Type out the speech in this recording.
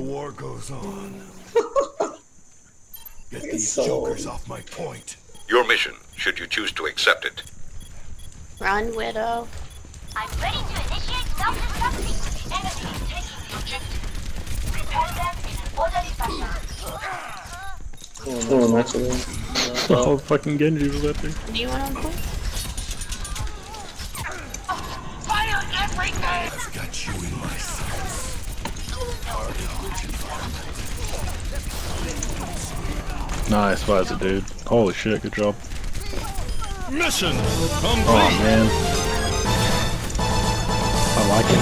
war goes on. Get these so- jokers off my point. Your mission, should you choose to accept it. Run, Widow. I'm ready to initiate self-destruct. Enemy is taking the objective. Repel them in an orderly fashion. Oh, that's it. Oh, fucking Genji was out there. Do you want to play? Fire everything! I've got you in my sights. Nice, Visor, dude. Holy shit, good job. Mission oh, complete. Oh, man. I like it.